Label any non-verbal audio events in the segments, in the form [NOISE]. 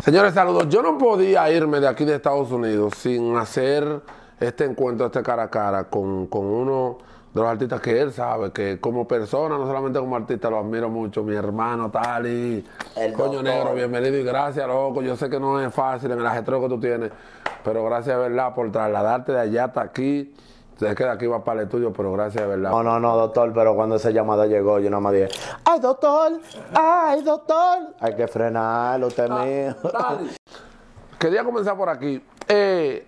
Señores, saludos. Yo no podía irme de aquí de Estados Unidos sin hacer este encuentro, este cara a cara con, con uno de los artistas que él sabe que como persona, no solamente como artista, lo admiro mucho. Mi hermano Tali, El coño doctor. negro, bienvenido y gracias, loco. Yo sé que no es fácil en el ajetreo que tú tienes, pero gracias, de verdad, por trasladarte de allá hasta aquí. Sé que de aquí va para el estudio, pero gracias, de verdad. No, no, no, doctor, pero cuando esa llamada llegó, yo nada más dije, ¡ay, doctor! ¡ay, doctor! Hay que frenarlo, usted mío. Dale. Quería comenzar por aquí. Eh,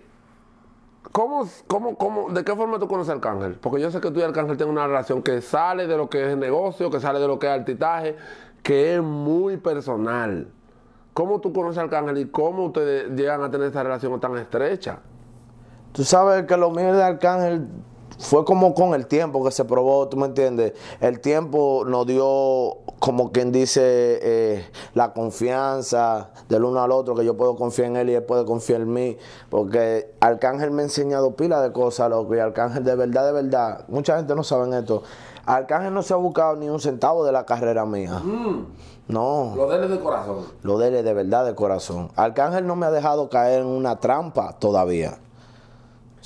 ¿cómo, cómo, cómo, ¿De qué forma tú conoces al Arcángel? Porque yo sé que tú y Arcángel tienen una relación que sale de lo que es negocio, que sale de lo que es artitaje, que es muy personal. ¿Cómo tú conoces al Arcángel y cómo ustedes llegan a tener esta relación tan estrecha? Tú sabes que lo mío de Arcángel fue como con el tiempo que se probó, ¿tú me entiendes? El tiempo nos dio, como quien dice, eh, la confianza del uno al otro, que yo puedo confiar en él y él puede confiar en mí, porque Arcángel me ha enseñado pila de cosas, loco, y Arcángel de verdad, de verdad, mucha gente no sabe esto, Arcángel no se ha buscado ni un centavo de la carrera mía. No. Lo de de corazón. Lo dele de verdad de corazón. Arcángel no me ha dejado caer en una trampa todavía.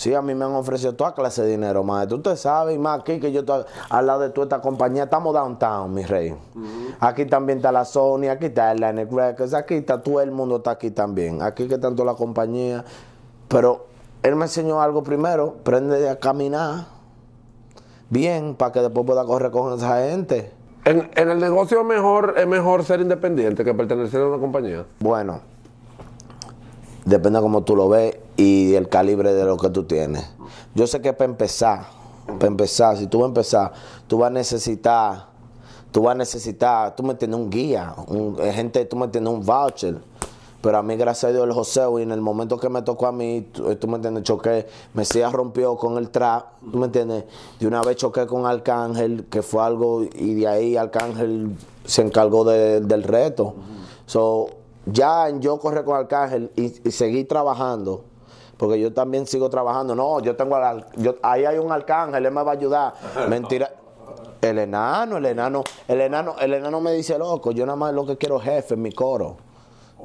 Sí, a mí me han ofrecido toda clase de dinero, maestro. Usted sabe, y más aquí que yo estoy al lado de toda esta compañía. Estamos downtown, mi rey. Aquí también está la Sony, aquí está el Atlantic Records, aquí está todo el mundo está aquí también. Aquí que tanto la compañía. Pero él me enseñó algo primero, prende a caminar bien para que después pueda correr con esa gente. En, en el negocio mejor, es mejor ser independiente que pertenecer a una compañía. Bueno, depende de cómo tú lo ves y el calibre de lo que tú tienes. Yo sé que para empezar, para empezar, si tú vas a empezar, tú vas a necesitar, tú vas a necesitar, tú me tienes un guía, un, eh, gente, tú me tienes un voucher. Pero a mí, gracias a Dios, el joseo, y en el momento que me tocó a mí, tú, tú me entiendes, choqué, Mesías rompió con el trap, tú me entiendes, de una vez choqué con Arcángel, que fue algo, y de ahí Arcángel se encargó de- del reto. So, ya yo correr con Arcángel y, seguir trabajando, porque yo también sigo trabajando. No, yo tengo al- yo- ahí hay un Arcángel, él me va a ayudar. [LAUGHS] Mentira. El enano, el enano, el enano, el enano me dice, loco, yo nada más lo que quiero es jefe en mi coro.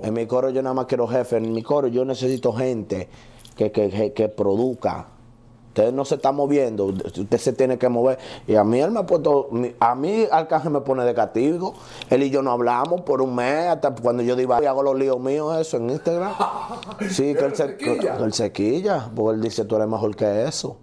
En mi coro yo nada más quiero jefe. En mi coro yo necesito gente que, que, que, que produzca. Usted no se está moviendo, usted se tiene que mover. Y a mí él me ha puesto, a mí Arcángel me pone de castigo. Él y yo no hablamos por un mes, hasta cuando yo digo, y hago los líos míos, eso en Instagram. [LAUGHS] Sí, que él se, que él se quilla, porque él dice, tú eres mejor que eso.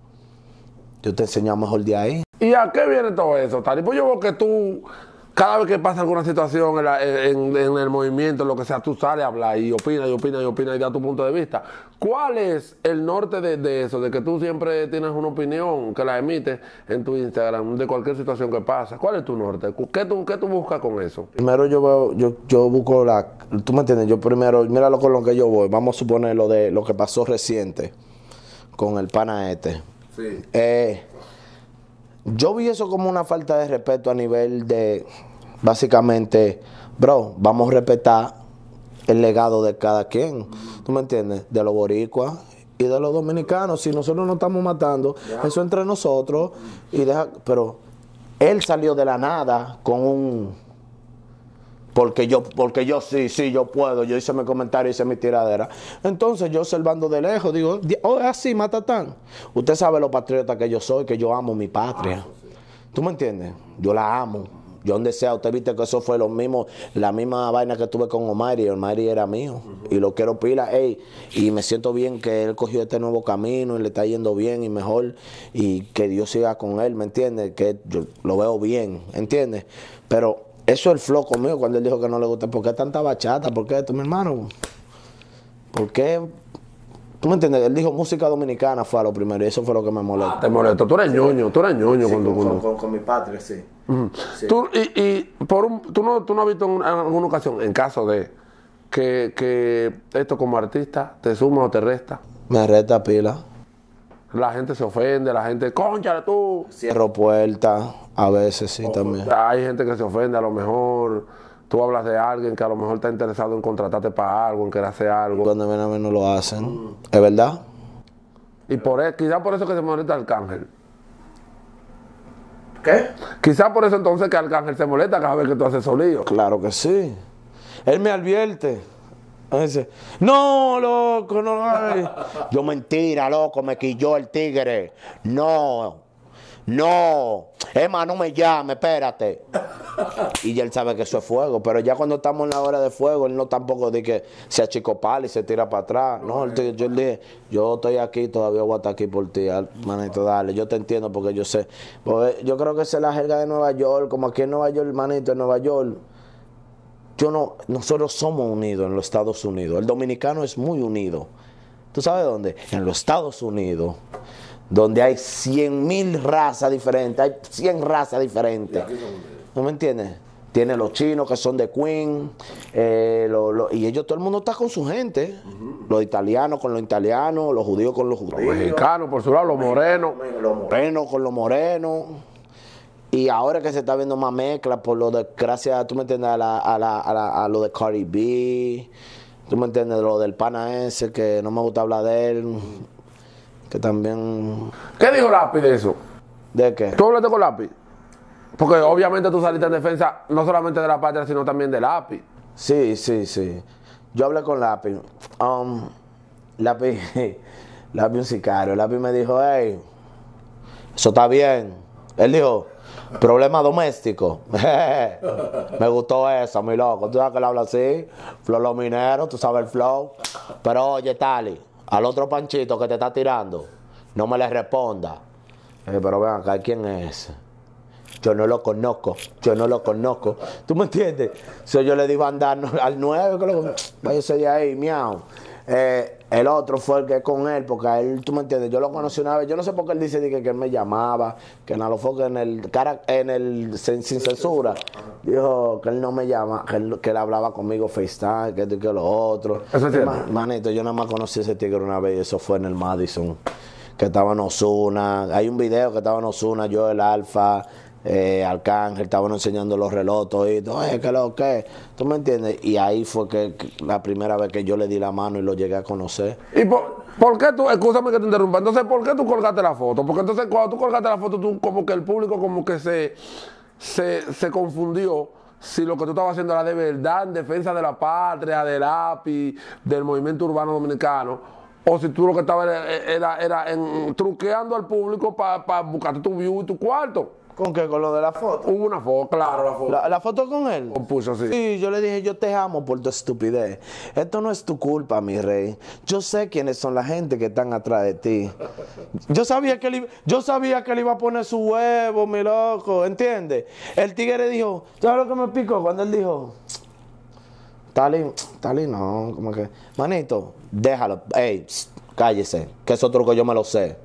Yo te enseño mejor de ahí. ¿Y a qué viene todo eso, Tari? Pues yo veo que tú, cada vez que pasa alguna situación en, la- en- en el movimiento, lo que sea, tú sales a hablar y opinas y opinas y opinas y das tu punto de vista. ¿Cuál es el norte de, de eso? De que tú siempre tienes una opinión que la emites en tu Instagram de cualquier situación que pasa. ¿Cuál es tu norte? ¿Qué tú, qué tú buscas con eso? Primero yo veo, yo, yo busco la, tú me entiendes, yo primero, míralo con lo que yo voy, vamos a suponer lo de lo que pasó reciente con el pana este. Sí. Eh, yo vi eso como una falta de respeto a nivel de, básicamente, bro, vamos a respetar el legado de cada quien, ¿tú me entiendes? De los boricuas y de los dominicanos. Si nosotros no estamos matando, eso entre nosotros y deja, pero él salió de la nada con un porque yo, porque yo sí, sí, yo puedo. Yo hice mi comentario, hice mi tiradera. Entonces yo observando de lejos, digo, di- oh, es así, matatán. Usted sabe lo patriota que yo soy, que yo amo mi patria. ¿Tú me entiendes? Yo la amo. Yo donde sea, usted viste que eso fue lo mismo, la misma vaina que tuve con Omar y Omar era mío. Y lo quiero pila, ey. Y me siento bien que él cogió este nuevo camino y le está yendo bien y mejor. Y que Dios siga con él, ¿me entiendes? Que yo lo veo bien, ¿entiendes? Pero eso es el flow conmigo cuando él dijo que no le gusta. ¿Por qué tanta bachata? ¿Por qué esto, mi hermano? ¿Por qué? ¿Tú me entiendes? Él dijo música dominicana fue a lo primero y eso fue lo que me molestó. Te molesto. Tú eres ñoño, tú eres ñoño cuando, cuando- mi patria, sí. Tú, y, y por un, tú, no, tú no has visto en, en alguna ocasión, en caso de que, que esto como artista te suma o te resta, Me reta pila. La gente se ofende, la gente, conchale tú. Cierro puertas, a veces sí también. Hay gente que se ofende, a lo mejor tú hablas de alguien que a lo mejor está interesado en contratarte para algo, en querer hacer algo. Cuando ven a mí no lo hacen. ¿Es verdad? Y por e- quizás por eso que se molesta Arcángel. ¿Qué? Quizás por eso entonces que Arcángel se molesta cada vez que tú haces solillo. Claro que sí. Él me advierte. No, loco, no. ay". Yo, mentira, loco, me quilló el tigre. No, no. Emma, no me llame, espérate. Y él sabe que eso es fuego, pero ya cuando estamos en la hora de fuego, él no tampoco dice que se achicopala y se tira para atrás. No, yo le dije, yo estoy aquí, todavía voy a estar aquí por ti, manito, dale, yo te entiendo porque yo sé. Porque yo creo que esa es la jerga de Nueva York, como aquí en Nueva York, manito, en Nueva York. Yo no, nosotros somos unidos en los Estados Unidos. El dominicano es muy unido. ¿Tú sabes dónde? En los Estados Unidos, donde hay 100 mil razas diferentes, hay 100 razas diferentes. ¿No me entiendes? Tiene los chinos que son de Queen, eh, lo- lo- y ellos, todo el mundo está con su gente. Los italianos con los italianos, los judíos con los judíos. Mexicanos, por su lado, los morenos. Los morenos con los morenos. Y ahora que se está viendo más mezcla por lo de, gracias, tú me entiendes, a, la- a, la- a la- a lo de Cardi B, tú me entiendes, lo del pana ese, que no me gusta hablar de él, que también, ¿Qué dijo Lápiz de eso? ¿de qué? ¿Tú hablaste con Lápiz? Porque obviamente tú saliste en defensa no solamente de la patria, sino también de Lápiz. Sí, sí, sí. Yo hablé con Lápiz. Um, Lápiz, [LAUGHS] Lápiz un sicario. Lápiz me dijo, hey, eso está bien. Él dijo, problema doméstico. [LAUGHS] me gustó eso, mi loco. Tú sabes que él habla así, flow lo minero, tú sabes el flow. Pero oye, Tali, al otro panchito que te está tirando, no me le responda. Eh, pero vean acá, ¿quién es? Yo no lo conozco, yo no lo conozco. ¿Tú me entiendes? So, yo le digo andar al 9, que lo, váyase de ahí, miau. Eh, el otro fue el que con él, porque a él, tú me entiendes, yo lo conocí una vez, yo no sé por qué él dice di que, que él me llamaba, que no lo fue que en el, cara, en el sin, sin censura, dijo que él no me llama, que él, que él hablaba conmigo FaceTime, que esto y que lo otro. Eso es Manito, yo nada más conocí a ese tigre una vez y eso fue en el Madison. Que estaba en Osuna. Hay un video que estaba en Osuna, yo, el Alfa, eh, Arcángel, estaban enseñando los relotos y todo. Oye, ¿qué lo que? ¿Tú me entiendes? Y ahí fue que, que la primera vez que yo le di la mano y lo llegué a conocer. ¿Y por, por qué tú, escúchame que te interrumpa, entonces, ¿por qué tú colgaste la foto? Porque entonces cuando tú colgaste la foto, tú como que el público como que se, se, se confundió si lo que tú estabas haciendo era de verdad en defensa de la patria, del API, del movimiento urbano dominicano, o si tú lo que estabas era, era, en, truqueando al público para buscarte tu view y tu cuarto. ¿Con qué? ¿Con lo de la foto? Hubo una foto, claro, la foto. ¿La, la foto con él? Compuso así. Sí, yo le dije, yo te amo por tu estupidez. Esto no es tu culpa, mi rey. Yo sé quiénes son la gente que están atrás de ti. Yo sabía que él, iba- yo sabía que él iba a poner su huevo, mi loco, ¿entiendes? El tigre dijo, ¿sabes lo que me picó? Cuando él dijo, Tali, Tali no, como que, manito, déjalo, ey, psst, cállese, que eso truco yo me lo sé.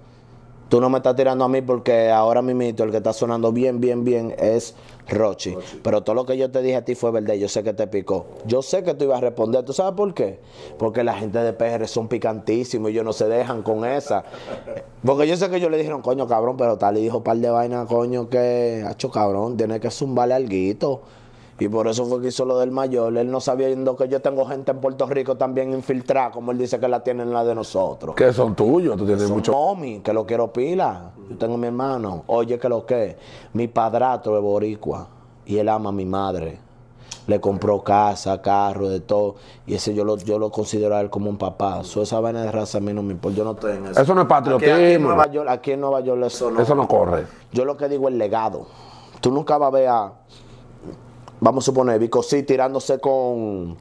Tú no me estás tirando a mí porque ahora mismo el que está sonando bien, bien, bien es Rochi. Pero todo lo que yo te dije a ti fue verdad. Yo sé que te picó. Yo sé que tú ibas a responder. ¿Tú sabes por qué? Porque la gente de PR son picantísimos y ellos no se dejan con esa. Porque yo sé que ellos le dijeron, coño, cabrón, pero tal y dijo un par de vainas, coño, que, hacho, cabrón, tiene que zumbarle alguito. Y por eso fue que hizo lo del mayor. Él no sabiendo que yo tengo gente en Puerto Rico también infiltrada, como él dice que la tienen la de nosotros. Que son tuyos, tú tienes mucho. Momi, que lo quiero pila. Yo tengo mi hermano. Oye, que lo que. Mi padrastro es boricua. Y él ama a mi madre. Le compró casa, carro, de todo. Y ese yo lo, yo lo considero a él como un papá. So, esa vaina de raza a mí no me importa. Yo no estoy en eso. Eso no es Aquí, aquí en patriotismo. Nueva York, aquí en Nueva York eso no. Eso no corre. Yo lo que digo es legado. Tú nunca vas a ver a, vamos a suponer, Vico sí tirándose con,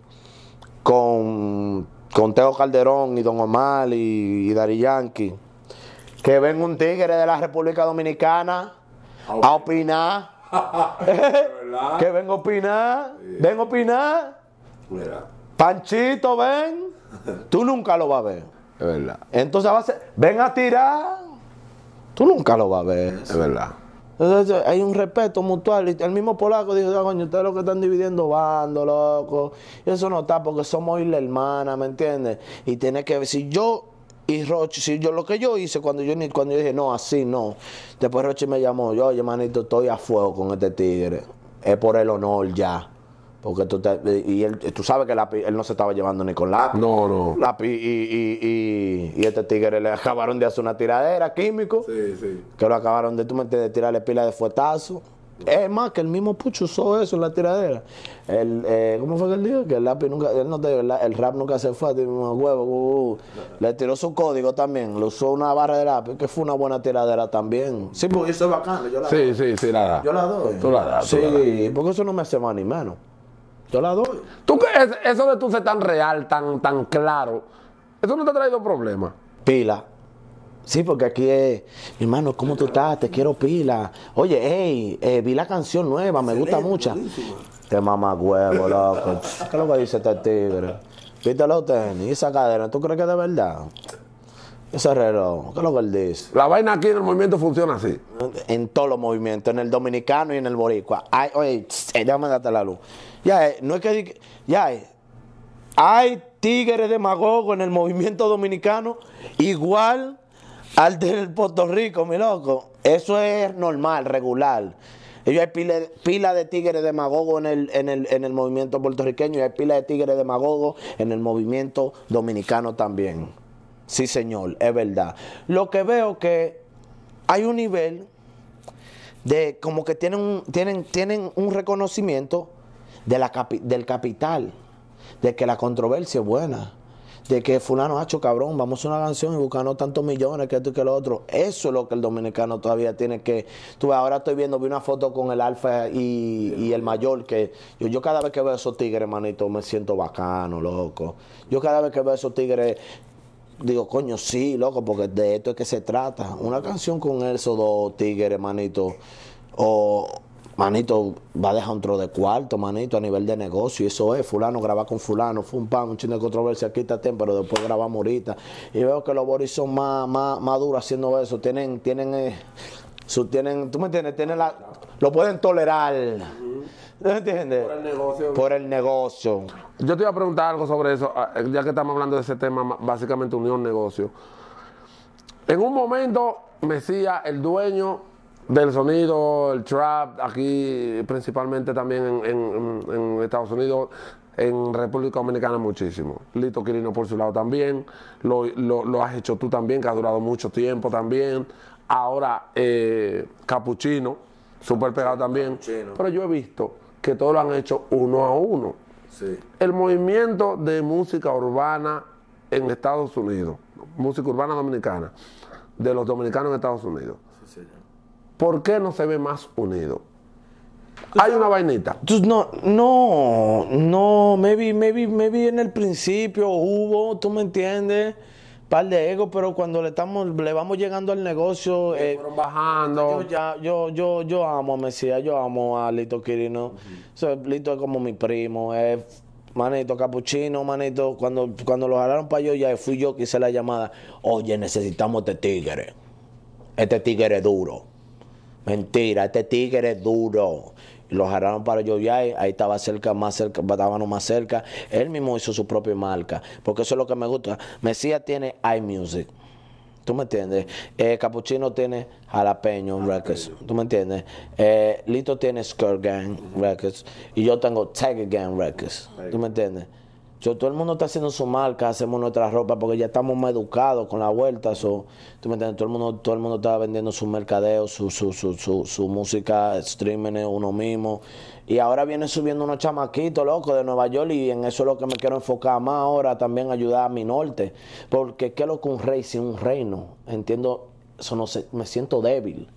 con, con Teo Calderón y Don Omar y, y Dari Yankee. Que ven un tigre de la República Dominicana a opinar. [LAUGHS] [LAUGHS] que ven a opinar. Ven a opinar. Panchito, ven. [LAUGHS] Tú nunca lo vas a ver. Es verdad. Entonces va a ser, ven a tirar. Tú nunca lo vas a ver. Es verdad. Entonces hay un respeto mutual. El mismo polaco dijo, "Ah, coño, ustedes lo que están dividiendo bando, loco. Y eso no está porque somos isla hermana, ¿me entiendes? Y tiene que ver, si yo y Rochi, si yo lo que yo hice cuando yo cuando yo dije, no, así no. Después Rochi me llamó, yo, oye, manito, estoy a fuego con este tigre. Es por el honor ya. Porque tú te- y él, tú sabes que Lápiz, él no se estaba llevando ni con lápiz. No, no. Lápiz y, y, y, y este tigre le acabaron de hacer una tiradera químico Sí, sí. que lo acabaron de, tú me entiendes, tirarle pila de fuetazo. Es más, que el mismo Pucho usó eso en la tiradera. El, eh, ¿Cómo fue que él dijo? Que el lápiz nunca, él no te, el, el rap nunca se fue, tiene unos huevos. uh, uh. Le tiró su código también, le usó una barra de lápiz, que fue una buena tiradera también. Sí, porque eso es bacano, yo la Sí, sí, sí, la da. Yo la doy. Tú la das, tú Sí, la das. porque eso no me hace más ni menos. Yo la doy. ¿Tú qué es, eso de tú ser tan real, tan, tan claro, eso no te ha traído problemas? Pila. Sí, porque aquí es, mi hermano, ¿cómo tú estás? Te quiero pila. Oye, hey, eh, vi la canción nueva, me gusta mucho. Qué mamá huevo, loco. ¿Qué es lo que dice este tigre? ¿Viste los tenis? ¿Y esa cadena? ¿Tú crees que es de verdad? Ese reloj, ¿qué es lo que él dice? La vaina aquí en el movimiento funciona así. En todos los movimientos, en el dominicano y en el boricua. Ay, oye, tss, eh, déjame darte la luz. Ya, eh, no es que... di- Ya, eh, hay tigres demagogos en el movimiento dominicano igual al del Puerto Rico, mi loco. Eso es normal, regular. Ellos hay pila, pila de tigres demagogos en el, en, el, en el movimiento puertorriqueño y hay pila de tigres demagogos en el movimiento dominicano también. Sí, señor, es verdad. Lo que veo que hay un nivel de como que tienen un, tienen, tienen un reconocimiento de la capi- del capital, de que la controversia es buena, de que fulano ha hecho cabrón, vamos a una canción y buscando tantos millones que esto y que lo otro. Eso es lo que el dominicano todavía tiene que. Tú ahora estoy viendo, vi una foto con el Alfa y, y el Mayor, que yo, yo cada vez que veo esos tigres, hermanito, me siento bacano, loco. Yo cada vez que veo esos tigres, Digo, coño, sí, loco, porque de esto es que se trata. Una canción con esos dos tigres, manito, o manito, va a dejar un tro de cuarto, manito, a nivel de negocio. Y eso es, fulano graba con fulano, fue un pan, un chino de controversia, quítate, pero después grabamos ahorita. Y veo que los Boris son más, más, más duros haciendo eso. Tienen, tienen, eh, su, tienen, tú me entiendes, tienen la, lo pueden tolerar. ¿Tú me entiendes? Por el negocio. Por el negocio. Yo te iba a preguntar algo sobre eso, ah, ya que estamos hablando de ese tema, ma- básicamente unión negocio. En un momento, Mesías, el dueño del sonido, el trap, aquí principalmente también en, en- en- en Estados Unidos, en República Dominicana muchísimo. Lito Quirino por su lado también, lo, lo- lo has hecho tú también, que ha durado mucho tiempo también. Ahora, eh, Capuchino, súper pegado también. Capuchino. Pero yo he visto que todos lo han hecho uno a uno Sí. el movimiento de música urbana en Estados Unidos, música urbana dominicana, de los dominicanos en Estados Unidos, ¿por qué no se ve más unido? Hay una vainita. Tú- no, no, no, maybe, maybe, maybe en el principio hubo, tú me entiendes, par de ego, pero cuando le estamos, le vamos llegando al negocio, eh, Fueron bajando. yo, ya, yo, yo, yo amo a Mesías, yo amo a Lito Quirino. So, Lito es como mi primo, es manito capuchino, manito. Cuando, cuando lo jalaron para yo, ya fui yo que hice la llamada. Oye, necesitamos este tigre. Este tigre es duro. Mentira, este tigre es duro. Y lo jalaron para yo ya, ahí estaba cerca, más cerca, estábamos más cerca. Él mismo hizo su propia marca, porque eso es lo que me gusta. Mesías tiene iMusic. ¿Tú me entiendes? Eh, Capuchino tiene Jalapeño Records. ¿Tú me entiendes? Eh, Lito tiene Skirt Gang Records. Y yo tengo Tiger Gang Records. ¿Tú me entiendes? Yo, todo el mundo está haciendo su marca, hacemos nuestra ropa porque ya estamos más educados con la vuelta. So, ¿Tú me entiendes? Todo el mundo, todo el mundo está vendiendo su mercadeo, su, su, su, su, su música, streaming uno mismo. Y ahora viene subiendo unos chamaquitos, loco, de Nueva York y en eso es lo que me quiero enfocar más ahora, también ayudar a mi norte. Porque qué es lo que un rey sin un reino. Entiendo, eso no sé, me siento débil.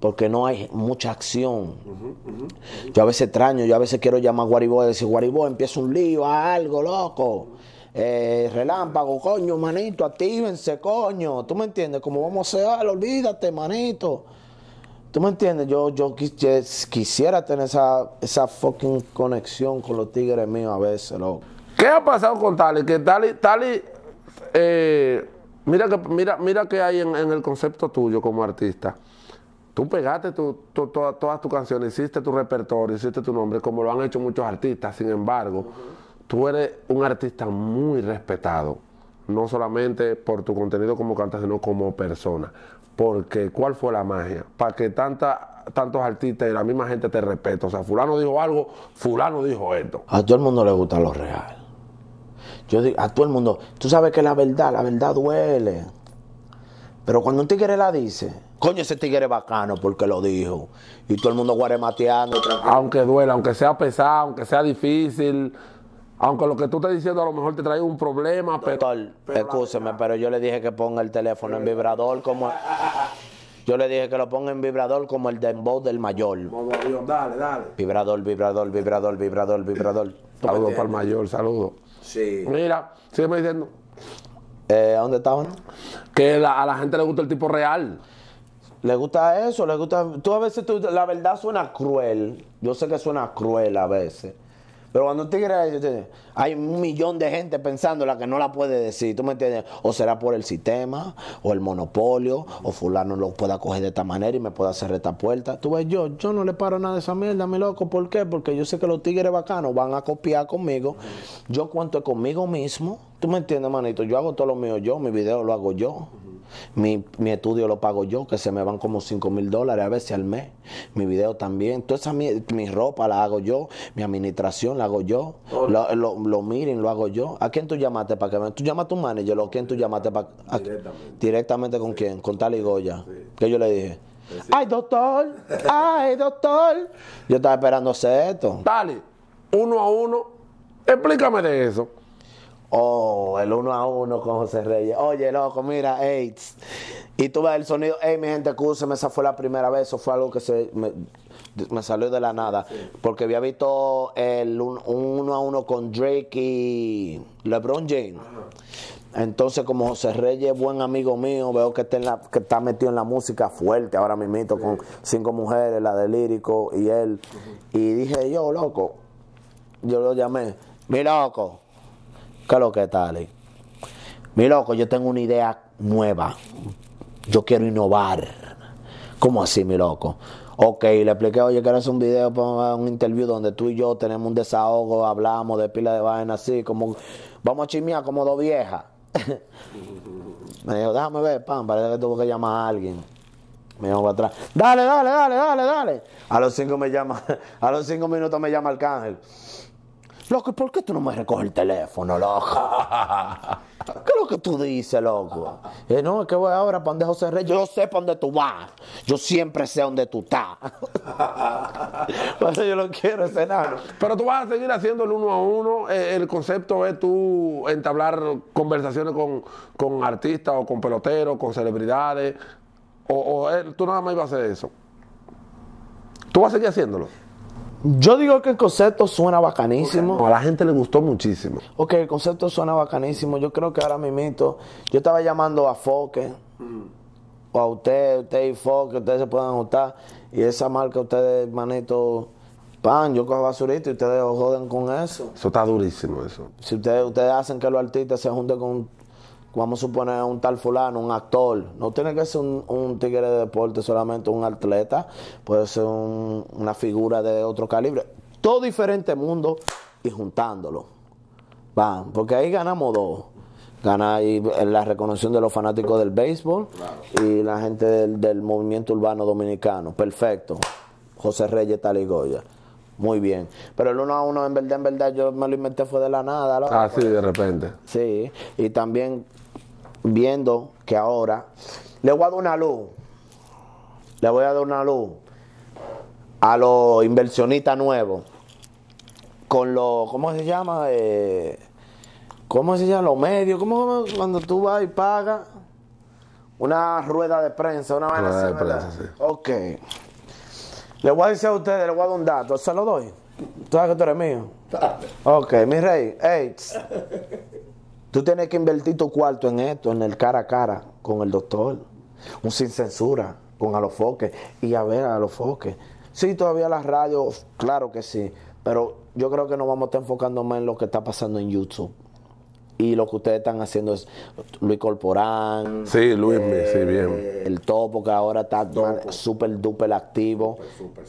Porque no hay mucha acción. Yo a veces extraño, yo a veces quiero llamar a Guaribó y decir, Guaribó, empieza un lío, haz algo, loco. Eh, relámpago, coño, manito, actívense, coño. ¿Tú me entiendes? Como vamos a hacer, olvídate, manito. ¿Tú me entiendes? Yo, yo quisiera tener esa, esa fucking conexión con los tigres míos a veces, loco. ¿Qué ha pasado con Tali? Que Tali, Tali eh, mira que mira, mira que hay en el concepto tuyo como artista. Tú pegaste tu, tu- toda- todas tus canciones, hiciste tu repertorio, hiciste tu nombre, como lo han hecho muchos artistas. Sin embargo, tú eres un artista muy respetado, no solamente por tu contenido como cantante, sino como persona. Porque, ¿cuál fue la magia? Para que tanta, tantos artistas y la misma gente te respete. O sea, fulano dijo algo, fulano dijo esto. A todo el mundo le gusta lo real. Yo digo, a todo el mundo, tú sabes que la verdad, la verdad duele. Pero cuando un tigre la dice, coño, ese tigre es bacano porque lo dijo. Y todo el mundo guaremateando. Aunque duela, aunque sea pesado, aunque sea difícil, aunque lo que tú estés diciendo a lo mejor te trae un problema, pero... Doctor, escúcheme, pero yo le dije que ponga el teléfono en vibrador como... Yo le dije que lo ponga en vibrador como el dembow del mayor. Dale, dale. Vibrador, vibrador, vibrador, vibrador, vibrador. Saludos para el mayor, saludos. Sí. Mira, sígueme diciendo Eh, ¿a ¿Dónde estaban? que la- a la gente le gusta el tipo real. ¿Le gusta eso? ¿Le gusta? Tú a veces, tú- la verdad suena cruel. Yo sé que suena cruel a veces. Pero cuando un tigre hay un millón de gente pensando la que no la puede decir, ¿tú me entiendes? O será por el sistema, o el monopolio, o fulano lo pueda coger de esta manera y me pueda cerrar esta puerta. Tú ves, yo, yo no le paro nada de esa mierda, mi loco. ¿Por qué? Porque yo sé que los tigres bacanos van a copiar conmigo. Yo cuento conmigo mismo. ¿Tú me entiendes, manito? Yo hago todo lo mío yo, mi video lo hago yo. Mi, mi estudio lo pago yo, que se me van como 5 mil dólares a veces al mes. Mi video también. Toda esa mi, mi ropa la hago yo. Mi administración la hago yo. Lo, lo, lo miren, lo hago yo. ¿A quién tú llamaste para que me... Tú llamas a tu manager o a quién tú llamaste para... Directamente. ¿Directamente con quién? Con tal y Goya. ¿Qué yo le dije? Ay, doctor. Ay, doctor. Yo estaba esperando hacer esto. Dale, uno a uno, explícame de eso. Oh, el uno a uno con José Reyes. Oye, loco, mira, ey, tss. Y tú ves el sonido, ey, mi gente, escúcheme, esa fue la primera vez, eso fue algo que se me, me salió de la nada. Porque había visto el un, un uno a uno con Drake y LeBron James. Entonces, como José Reyes es buen amigo mío, veo que está, en la- que está metido en la música fuerte ahora mismo con cinco mujeres, la de lírico y él. Y dije yo, loco, yo lo llamé, mi loco, ¿qué es lo que tal? Mi loco, yo tengo una idea nueva. Yo quiero innovar. ¿Cómo así, mi loco? Ok, le expliqué, oye, quiero hacer un video un interview donde tú y yo tenemos un desahogo, hablamos de pila de vaina así, como vamos a chismear como dos viejas. [LAUGHS] Me dijo, déjame ver, pan, parece que tuvo que llamar a alguien. Me dijo para atrás, dale, dale, dale, dale, dale. A los cinco me llama, [LAUGHS] a los cinco minutos me llama Arcángel. Loco, ¿y ¿por qué tú no me recoges el teléfono, loco? [LAUGHS] ¿Qué es lo que tú dices, loco? Eh, no, es que voy ahora para donde José Reyes. Yo sé para dónde tú vas. Yo siempre sé dónde tú estás. [LAUGHS] Por eso yo lo quiero, ese enano. Pero tú vas a seguir haciendo el uno a uno. eh, el concepto es tú entablar conversaciones con, con artistas o con peloteros, con celebridades. O, o, eh, tú nada más ibas a hacer eso. Tú vas a seguir haciéndolo. Yo digo que el concepto suena bacanísimo. No, a la gente le gustó muchísimo. Ok, el concepto suena bacanísimo. Yo creo que ahora mismo, yo estaba llamando a Foque, o a usted, usted y Foque, ustedes se puedan juntar. Y esa marca, ustedes, manito, pan, yo cojo basurita y ustedes joden con eso. Eso está durísimo, eso. Si ustedes, ustedes hacen que los artistas se junten con, vamos a suponer, un tal fulano, un actor, no tiene que ser un, un tigre de deporte solamente, un atleta, puede ser un- una figura de otro calibre. Todo diferente mundo y juntándolo. Van, porque ahí ganamos dos. Gana ahí la reconoción de los fanáticos del béisbol y la gente del, del movimiento urbano dominicano. Perfecto. José Reyes Taligoya. Muy bien. Pero el uno a uno, en verdad, en verdad, yo me lo inventé fue de la nada. loco. Así de repente. Sí, y también viendo que ahora le voy a dar una luz, le voy a dar una luz a los inversionistas nuevos, con los, ¿cómo se llama? Eh, ¿Cómo se llama? Los medios, ¿cómo cuando tú vas y pagas? Una rueda de prensa, una vaina Rueda de prensa, sí. Ok. Le voy a decir a ustedes, le voy a dar un dato, se lo doy. ¿Tú sabes que tú eres mío? Ok, mi rey, hey. Tú tienes que invertir tu cuarto en esto, en el cara a cara con el doctor. Un sin censura, con Alofoque. Y a ver a Alofoque. Sí, todavía las radios, claro que sí. Pero yo creo que nos vamos a estar enfocando más en lo que está pasando en YouTube. Y lo que ustedes están haciendo es Luis Corporán. Sí, Luis, sí, bien. El topo que ahora está súper duper activo.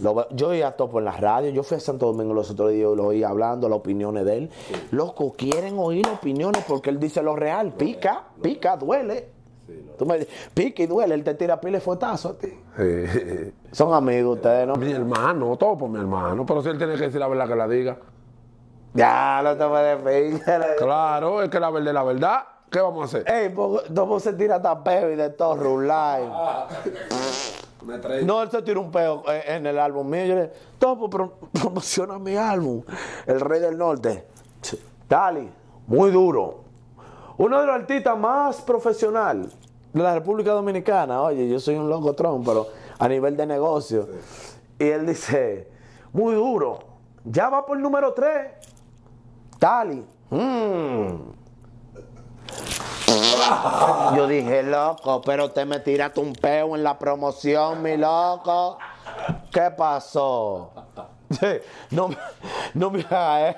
Lo yo iba a topo en la radio. Yo fui a Santo Domingo los otros días y lo oí hablando, las opiniones de él. Loco, quieren oír opiniones porque él dice lo real. Pica, pica, duele. Tú me dices, pica y duele. Él te tira pile fuetazo a ti. Sí. Son amigos ustedes, ¿no? Mi hermano, todo por mi hermano. Pero si él tiene que decir la verdad, que la diga. Ya, no te puedes picar. Claro, es que la verdad es la verdad. ¿Qué vamos a hacer? Ey, ¿cómo se tira tapeo y de todo, Rulay? [LAUGHS] No, él se tiró un peo eh, en el álbum mío. Yo le dije, Topo, pro- [LAUGHS] promociona mi álbum. El Rey del Norte. Dale, muy duro. Uno de los artistas más profesional de la República Dominicana. Oye, yo soy un loco tron, pero a nivel de negocio. Y él dice, muy duro. Ya va por el número 3. Dale. Mm. Yo dije, loco, pero te me tiraste un peo en la promoción, mi loco. ¿Qué pasó? No, me- no me hagas, ¿eh?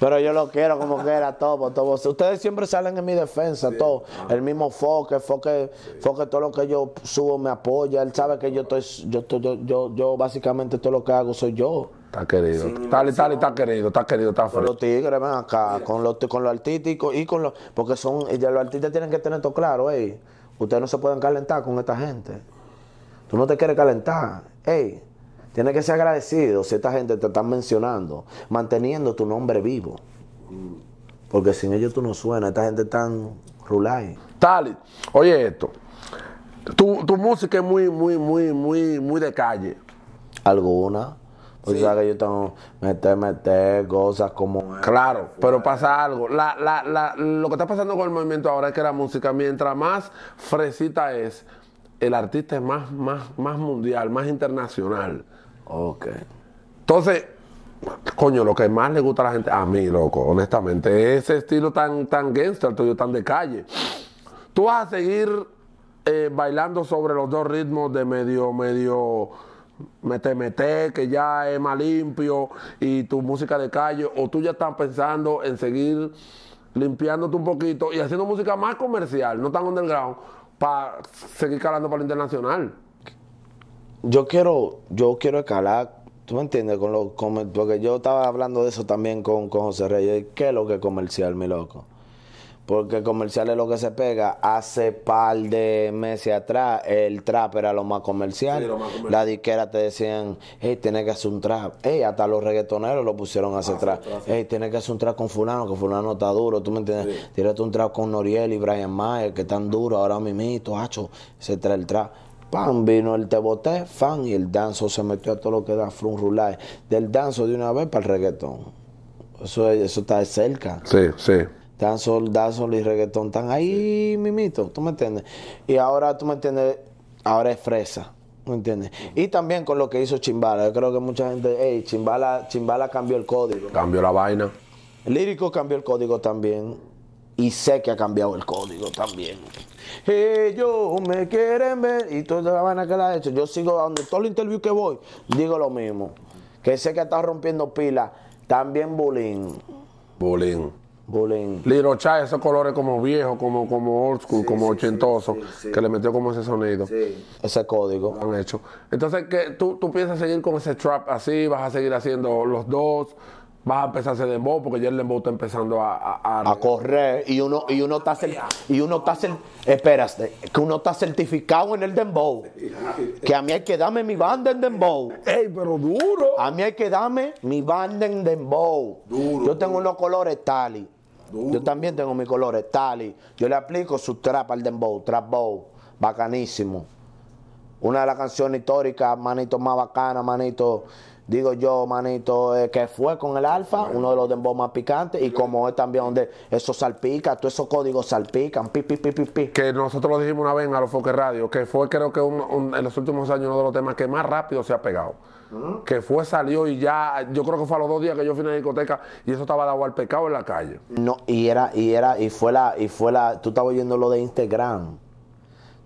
Pero yo lo quiero como que era todo, todo. Ustedes siempre salen en mi defensa, todo. El mismo Foque, Foque, Foque, todo lo que yo subo me apoya. Él sabe que yo estoy, yo, estoy- yo, yo, yo básicamente todo lo que hago soy yo. Está querido. Tal y tal y está querido, está querido, está Con fresco. los tigres, ven acá, con los, con los artísticos y con los. Porque son. ya Los artistas tienen que tener todo claro, ey. Ustedes no se pueden calentar con esta gente. Tú no te quieres calentar. Ey, tienes que ser agradecido si esta gente te está mencionando, manteniendo tu nombre vivo. Porque sin ellos tú no suenas. Esta gente tan rulay. Tali, oye esto. Tu, tu música es muy, muy, muy, muy, muy de calle. Alguna. Porque sabes que yo tengo meter, meter cosas como. Claro, pero pasa algo. La, la, la, lo que está pasando con el movimiento ahora es que la música, mientras más fresita es, el artista es más, más, más mundial, más internacional. Ok. Entonces, coño, lo que más le gusta a la gente, a mí, loco, honestamente, es ese estilo tan, tan gangster, tuyo, tan de calle. Tú vas a seguir eh, bailando sobre los dos ritmos de medio, medio, mete, mete, que ya es más limpio, y tu música de calle, o tú ya estás pensando en seguir limpiándote un poquito y haciendo música más comercial, no tan underground, para seguir calando para el internacional. yo quiero, yo quiero escalar, ¿tú me entiendes? Con lo, con- porque yo estaba hablando de eso también con, con José Reyes. ¿Qué es lo que es comercial, mi loco? Porque comercial es lo que se pega. Hace par de meses atrás, el trap era lo más comercial. Sí, lo más comercial. La disquera te decían, hey, tienes que hacer un trap. Hey, hasta los reggaetoneros lo pusieron a hacer trap. Hey, tienes que hacer un trap con fulano, que fulano está duro. ¿Tú me entiendes? Tírate un trap con Noriel y Brian Mayer, que están duros ahora mismito, hacho. Se trae el trap. Pam, vino el te boté, fan, y el danzo se metió a todo lo que da frun rulay. Del danzo de una vez para el reggaetón. Eso, es- eso está de cerca. Sí, sí. Dancehall, dancehall y reggaetón están ahí, mimito, ¿tú me entiendes? Y ahora, ¿tú me entiendes? Ahora es fresa, ¿me entiendes? Y también con lo que hizo Chimbala. Yo creo que mucha gente, hey, Chimbala, Chimbala cambió el código. Cambió la vaina. Lírico cambió el código también. Y sé que ha cambiado el código también. Ellos me quieren ver. Y toda la vaina que le ha hecho. Yo sigo a donde todo el interview que voy, digo lo mismo. Que sé que está rompiendo pila. También bullying. Bullying. Bullying. Little Chai, esos colores como viejos, como, como old school, como ochentosos, que le metió como ese sonido. Ese código. Han hecho. Entonces, que tú, tú piensas seguir con ese trap así, vas a seguir haciendo los dos, vas a empezar a hacer dembow, porque ya el dembow está empezando a... a- a- a correr. Y uno y uno está cer- y uno está cer- espérate que uno está certificado en el dembow. Que a mí hay que darme mi banda en dembow. ¡Ey, pero duro! a mí hay que darme mi banda en dembow. Yo tengo unos colores tali yo también tengo mis colores tali. Yo le aplico su trap al dembow trap bow. Bacanísimo. Una de las canciones históricas, manito, más bacana, manito, digo yo, manito, eh, que fue con el Alfa, uno de los dembos más picantes, y como es también donde eso salpica, todos esos códigos salpican, pi, pi, pi, pi, pi. Que nosotros lo dijimos una vez en Alofoque Radio, que fue creo que un- un- en los últimos años uno de los temas que más rápido se ha pegado. Que fue, salió y ya, yo creo que fue a los dos días que yo fui a la discoteca y eso estaba dado al pecado en la calle. No, y era, y era, y fue la, y fue la, tú estabas oyendo lo de Instagram.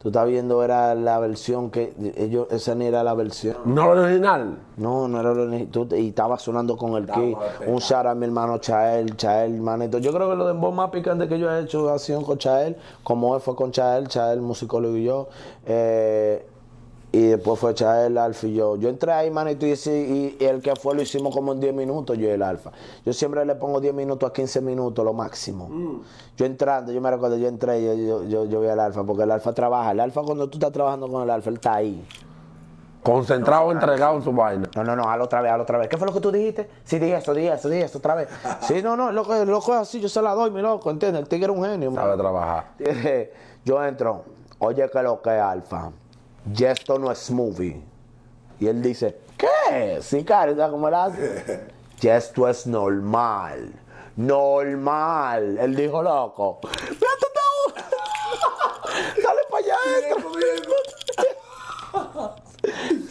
Tú estabas viendo, era la versión que, ellos, esa ni era la versión. No lo original. No, no era lo tú- y estaba sonando con el key. Un shout a mi hermano Chael, Chael, manito. Yo creo que lo de voz más picante que yo he hecho ha sido con Chael, como él fue con Chael, Chael, musicólogo y yo. Eh, y después fue Chael, Alfa y yo. Yo entré ahí, manito, y, sí, y el que fue lo hicimos como en 10 minutos, yo y el Alfa. Yo siempre le pongo 10 minutos a 15 minutos, lo máximo. Yo entrando, yo me recuerdo, yo entré, yo, yo, yo, yo vi al Alfa, porque el Alfa trabaja. El Alfa, cuando tú estás trabajando con el Alfa, él está ahí. Concentrado, entregado en su vaina. No, no, no, hazlo otra vez, hazlo otra vez. ¿Qué fue lo que tú dijiste? Sí, di eso, di eso, di eso, otra vez. [LAUGHS] Sí, no, no, loco, loco es así, yo se la doy, mi loco, ¿entiendes? El tigre es un genio. Sabe trabajar. [LAUGHS] Yo entro, oye, ¿qué es lo que es, Alfa? Y esto no es smoothie. Y él dice, ¿qué? Sí, ¿sabes cómo él hace? [LAUGHS] Y esto es normal. Normal. Él dijo, loco. [LAUGHS] Dale para allá, entra.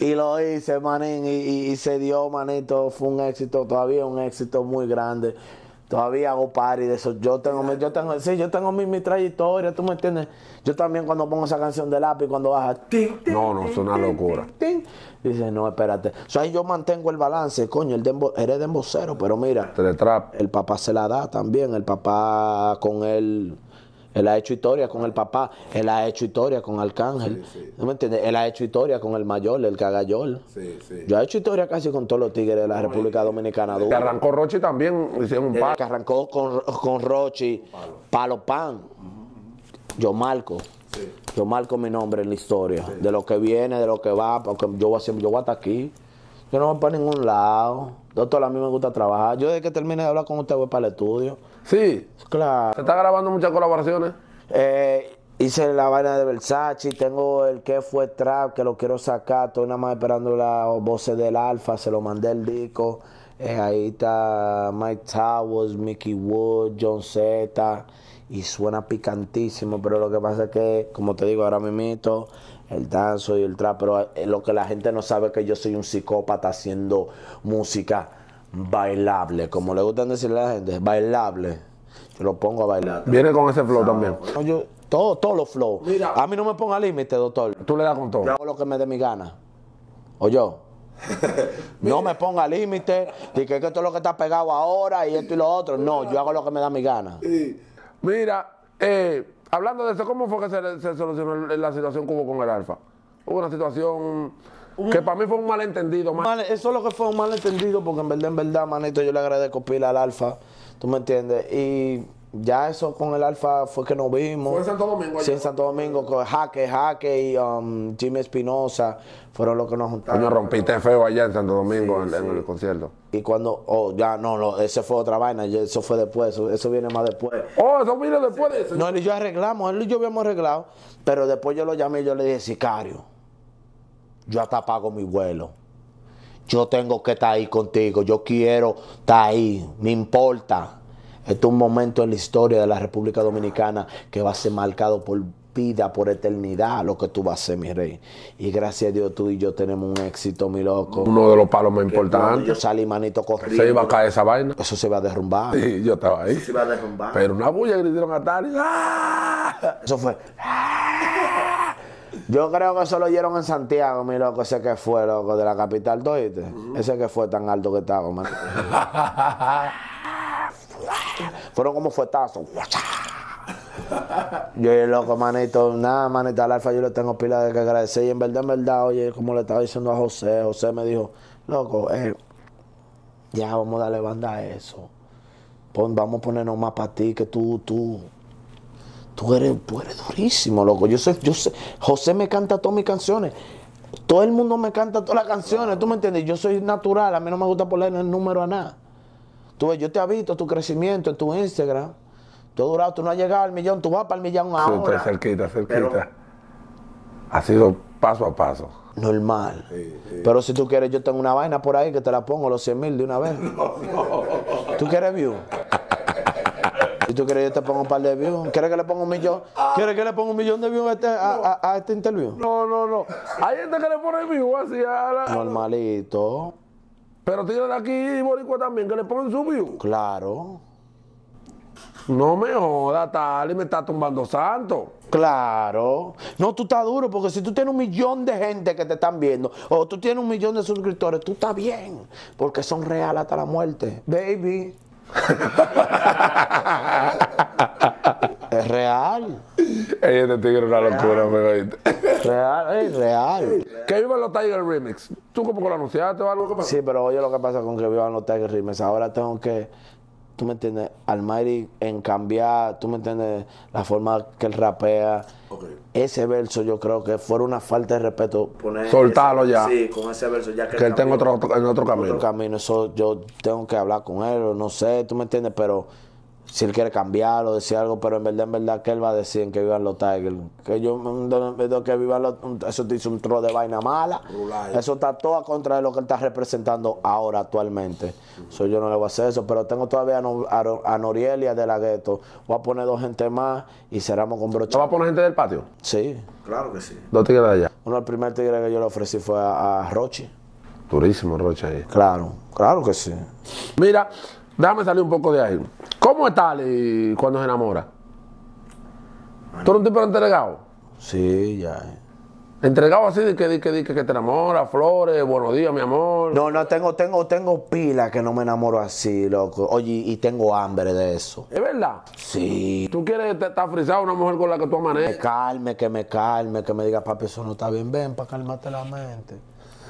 [LAUGHS] y lo hice, manín, y, y- y se dio, manito. Fue un éxito, todavía un éxito muy grande. Todavía hago party de eso. Yo tengo, mi- yo tengo, sí, yo tengo mi, mi trayectoria, ¿tú me entiendes? Yo también cuando pongo esa canción de lápiz, cuando baja, tin, tin, No, no, es una locura. tin, dice, no, espérate. O sea, ahí yo mantengo el balance, coño, el dembo, eres de embocero, pero mira, el papá se la da también, el papá con él, él ha hecho historia con el papá, él ha hecho historia con Arcángel, ¿no me entiendes? Él ha hecho historia con el mayor, el cagayol. Sí, sí. Yo he hecho historia casi con todos los tigres de la República Dominicana. Que duro. arrancó Rochi también, hicieron un par. que arrancó con, con Rochi, Palo Pan, yo marco. Yo marco mi nombre en la historia, de lo que viene, de lo que va, porque yo voy a, yo voy hasta aquí. Yo no voy para ningún lado. Doctor, a mí me gusta trabajar. Yo desde que termine de hablar con usted voy para el estudio. Sí. Claro. Se está grabando muchas colaboraciones. Eh, hice la vaina de Versace, tengo el que fue trap, que lo quiero sacar, estoy nada más esperando las voces del Alfa, se lo mandé el disco. Eh, ahí está Mike Towers, Mickey Wood, John Z, y suena picantísimo, pero lo que pasa es que, como te digo ahora mismo, el danzo y el trap, pero eh, lo que la gente no sabe es que yo soy un psicópata haciendo música bailable, como le gustan decirle a la gente, bailable. Yo lo pongo a bailar. Viene con ese flow también. No, yo, todo, todos los flow. Mira. A mí no me ponga límite, doctor. Tú le das con todo. Yo hago lo que me dé mi gana. O yo. [LAUGHS] no me ponga límite. De que, que esto es lo que está pegado ahora y esto y lo otro. No, yo hago lo que me da mi gana. Mira, eh, hablando de eso, ¿cómo fue que se, se solucionó la situación que hubo con el Alfa? Hubo una situación que para mí fue un malentendido. Mal- eso es lo que fue un malentendido, porque en verdad, en verdad, manito, yo le agradezco pila al Alfa. ¿Tú me entiendes? Y ya eso con el Alfa fue que nos vimos. Fue en Santo Domingo, Sí, en Santo Domingo, con Jaque, Jaque y um, Jimmy Espinosa fueron los que nos juntaron. Coño, rompiste feo allá en Santo Domingo en, en el concierto. Y cuando, oh, ya, no, no, ese fue otra vaina, eso fue después, eso, eso viene más después. Oh, eso vino después de eso. No, él y yo arreglamos, él y yo habíamos arreglado, pero después yo lo llamé y yo le dije, sicario, yo hasta pago mi vuelo. Yo tengo que estar ahí contigo, yo quiero estar ahí, me importa. Este es un momento en la historia de la República Dominicana que va a ser marcado por vida, por eternidad, lo que tú vas a hacer, mi rey. Y gracias a Dios tú y yo tenemos un éxito, mi loco. Uno de los palos más Yo importantes. salí manito Se corriendo. iba a caer esa vaina. Eso se va a derrumbar. Y yo estaba ahí. va a derrumbar. Pero una bulla que le dieron a Tari. ¡ah! Eso fue. Yo creo que eso lo oyeron en Santiago, mi loco, ese que fue, loco, de la capital, ¿tú oíste? Ese que fue tan alto que estaba, man. [LAUGHS] Fueron como fuetazos. Yo, loco, manito, nada, manito, al alfa yo le tengo pila de que agradecer. Y en verdad, en verdad, oye, como le estaba diciendo a José, José me dijo, loco, eh, ya vamos a darle banda a eso. Pon- vamos a ponernos más para ti, que tú, tú, tú eres, tú eres durísimo, loco. Yo sé, yo sé, José me canta todas mis canciones. Todo el mundo me canta todas las canciones, ¿tú me entiendes? Yo soy natural, a mí no me gusta ponerle el número a nada. Tú ves, yo te he visto tu crecimiento en tu Instagram. Has durado, tú no has llegado al millón, tú vas para el millón Sí, estoy ahora. cerquita, cerquita. Pero- Ha sido paso a paso. Normal. Pero si tú quieres, yo tengo una vaina por ahí que te la pongo los 100 mil de una vez. [LAUGHS] ¿Tú quieres view? Si tú quieres, yo te pongo un par de views. ¿Quieres que le ponga un millón? ¿Quieres que le ponga un millón de views a este, a, a- a este interview? No, no, no. Hay gente que le pone vivo así a la- Normalito. Pero tiene de aquí boricua también que le ponen su view. Claro. No me joda, Tali, me está tumbando santo. Claro. No, tú estás duro porque si tú tienes un millón de gente que te están viendo o tú tienes un millón de suscriptores, tú estás bien porque son reales hasta la muerte. Baby. es real. Ey, este tigre es una locura, me oíste. Real, es real. Que viva los Tiger Remix. ¿Tú como que lo anunciaste o algo que pasó? Sí, pero oye lo que pasa con que vivan los Tiger Remix. Ahora tengo que tú me entiendes, Almighty en cambiar, tú me entiendes, la forma que él rapea. Ese verso yo creo que fuera una falta de respeto. Poner Soltarlo ya. Sí, con ese verso, ya que, Que él tenga otro, en otro camino. otro camino. Eso yo tengo que hablar con él, no sé, tú me entiendes, pero si él quiere cambiarlo, decir algo, pero en verdad, en verdad, que él va a decir en que vivan los Tigers? Que yo veo que vivan los. Eso te hizo un tro de vaina mala. Eso está todo a contra de lo que él está representando ahora, actualmente. So, yo no le voy a hacer eso, pero tengo todavía a, No- a, a Noriel y a De La Ghetto. Voy a poner dos gente más y cerramos con ¿Te broche. vas a poner gente del patio? Sí, claro que sí. Dos tigres de allá. Uno, el primer tigre que yo le ofrecí fue a, a Rochi. Durísimo, Rocha ahí. Claro, claro que sí. Mira, déjame salir un poco de ahí. ¿Cómo está Ali cuando se enamora? ¿Tú eres un tipo entregado? Sí, ya. Entregado así de que, de que, de que, que te enamora, flores, buenos días, mi amor. No, no, tengo, tengo, tengo pila que no me enamoro así, loco. Oye, y tengo hambre de eso. ¿Es verdad? Sí. ¿Tú quieres estar frisado una mujer con la que tú Me amaneces? calme, que me calme, que me diga, papi, eso no está bien. Ven para calmarte la mente.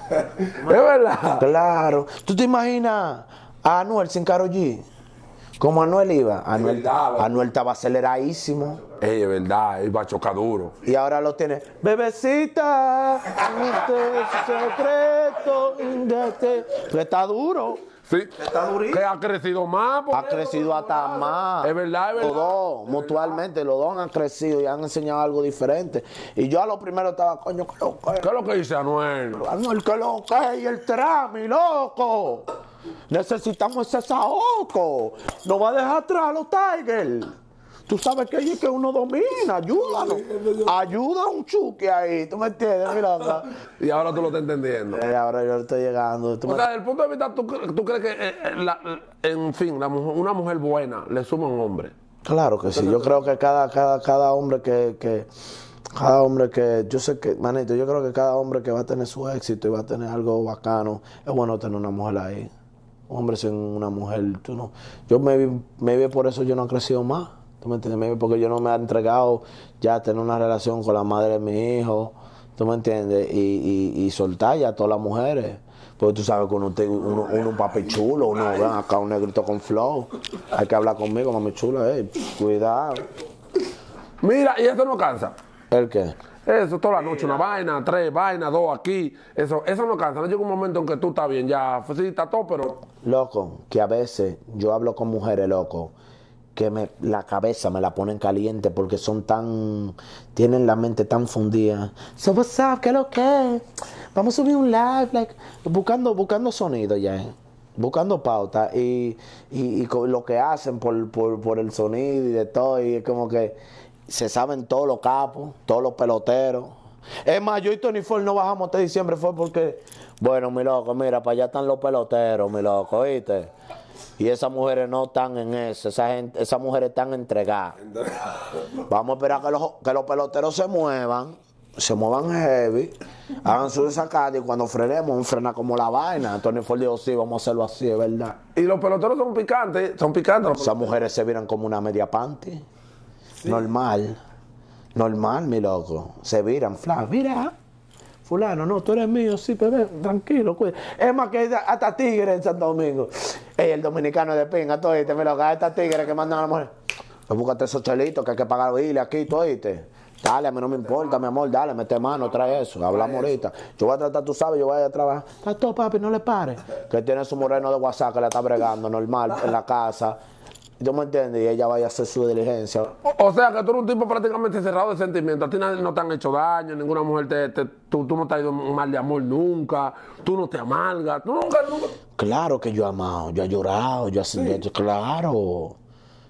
[LAUGHS] ¿Es verdad? Claro. ¿Tú te imaginas a Anuel sin Karol G? Como Anuel iba. Anuel, verdad, ¿verdad? Anuel estaba aceleradísimo. Ey, es verdad, él va a chocar duro. Y ahora lo tiene. Bebecita, este es secreto. indete". Porque está duro. Sí. Está durísimo. Que ha crecido más. por Ha eso. crecido hasta más. Es verdad, es Los verdad. dos, mutualmente, los dos han crecido y han enseñado algo diferente. Y yo a lo primero estaba, coño, ¿qué lo que? ¿Qué es lo que dice Anuel? Anuel, ¿qué lo que? Y el trami, loco. Necesitamos ese saoco. No va a dejar atrás a los Tigers. Tú sabes que allí que uno domina, ayúdanos. Ayuda a un chuque ahí, ¿tú me entiendes? Mira, acá. Y ahora tú lo estás entendiendo. Eh, ahora yo estoy llegando. Tú O me- sea, desde el punto de vista, ¿tú, cre- tú crees que, eh, eh, la- en fin, la mujer- una mujer buena le suma a un hombre? Claro que sí, yo creo que cada, cada, cada hombre que, que, cada hombre que, yo sé que, manito, yo creo que cada hombre que va a tener su éxito y va a tener algo bacano, es bueno tener una mujer ahí. Hombre sin una mujer, tú no. Yo me vi, por eso yo no he crecido más, tú me entiendes, Maybe porque yo no me he entregado ya a tener una relación con la madre de mi hijo, tú me entiendes, y, y, y soltar ya a todas las mujeres. Porque tú sabes que uno, uno, uno un papi chulo, uno acá un negrito con flow. Hay que hablar conmigo, mami chula, eh, cuidado. Mira, y eso no cansa. ¿El qué? Eso toda la noche, una vaina, tres vainas, dos aquí. Eso, eso no cansa. No llega un momento en que tú estás bien, ya, pues sí, está todo, pero Loco, que a veces yo hablo con mujeres, loco, que me, la cabeza me la ponen caliente porque son tan, tienen la mente tan fundida. So what's up, ¿qué es lo que? Vamos a subir un live, like, buscando, buscando sonido ya, eh. buscando pauta y, y, y con lo que hacen por, por, por el sonido y de todo, y es como que se saben todos los capos, todos los peloteros. Es más, yo y Tony Ford no bajamos este diciembre, fue porque, bueno, mi loco, mira, para allá están los peloteros, mi loco, ¿viste? Y esas mujeres no están en eso, esa gente, esas mujeres están entregadas. Vamos a esperar que los, que los peloteros se muevan, se muevan heavy, hagan su desacate y cuando frenemos, frena como la vaina. Tony Ford dijo, sí, vamos a hacerlo así, es verdad. Y los peloteros son picantes, son picantes. Esas mujeres se viran como una media panty. Normal. Normal, mi loco. Se viran, flash. Mira. Fulano, no, tú eres mío, sí, bebé, tranquilo, cuida. Es más que hasta tigre en Santo Domingo. Ey, el dominicano de pinga, tú oíste, mi loco, a estas tigres que mandan a la mujer. Búscate esos chelitos que hay que pagar biles aquí, tú oíste. Dale, a mí no me importa, mi amor, dale, mete mano, trae eso, hablamos ahorita. Yo voy a tratar, tú sabes, yo voy a trabajar. Está todo, papi, no le pares. Que tiene su moreno de WhatsApp que le está bregando normal en la casa. ¿Tú me entiendes? Y ella vaya a hacer su diligencia. O, o sea, que tú eres un tipo prácticamente cerrado de sentimientos. A ti nadie- no te han hecho daño, ninguna mujer te, te- tú, tú no te has ido mal de amor nunca, tú no te amargas, tú nunca, nunca. Claro que yo he amado, yo he llorado, yo he sido, claro.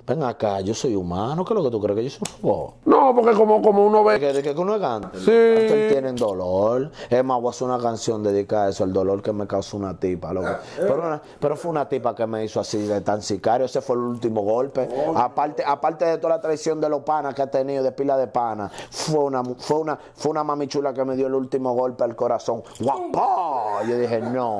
Ven acá, yo soy humano, ¿qué es lo que tú crees que yo soy un robot? No, porque como, como uno ve. Que, que uno es gante. Sí. Gante tienen dolor. Es más, voy a hacer una canción dedicada a eso, el dolor que me causó una tipa. loco. Pero, una- pero fue una tipa que me hizo así de tan sicario. Ese fue el último golpe. Aparte, aparte de toda la traición de los panas que ha tenido, de pila de panas, fue una, fue una, fue una mami chula que me dio el último golpe al corazón. ¡Guapo! Yo dije, no,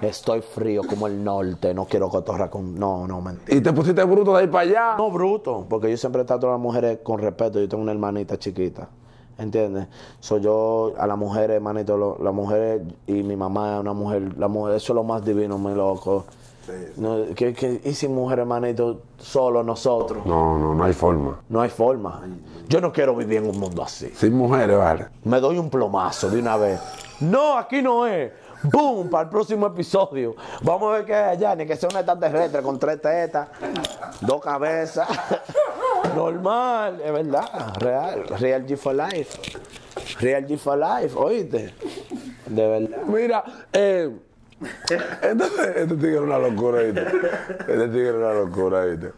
estoy frío como el norte, no quiero cotorra con. No, no, mentira. Y te pusiste bruto de ahí para allá. No bruto, porque yo siempre trato a las mujeres con respeto. Yo tengo una hermanita chiquita, ¿entiendes? Soy yo a las mujeres, hermanito, lo- las mujeres y mi mamá es una mujer, la mujer, eso es lo más divino, mi loco. No, ¿qué- qué- y sin mujer, hermanito, solo nosotros. No, no, no hay forma. No hay forma. Yo no quiero vivir en un mundo así. Sin mujeres, vale. Me doy un plomazo de una vez. No, aquí no es. ¡Boom! Para el próximo episodio. Vamos a ver qué hay allá. Ni que sea una extraterrestre con tres tetas, dos cabezas. [LAUGHS] Normal, es verdad. Real. Real G for life. Real G for life, oíste. De verdad. Mira, eh, entonces, este tigre es una locura, ¿viste? Este tigre es una locura, ¿viste?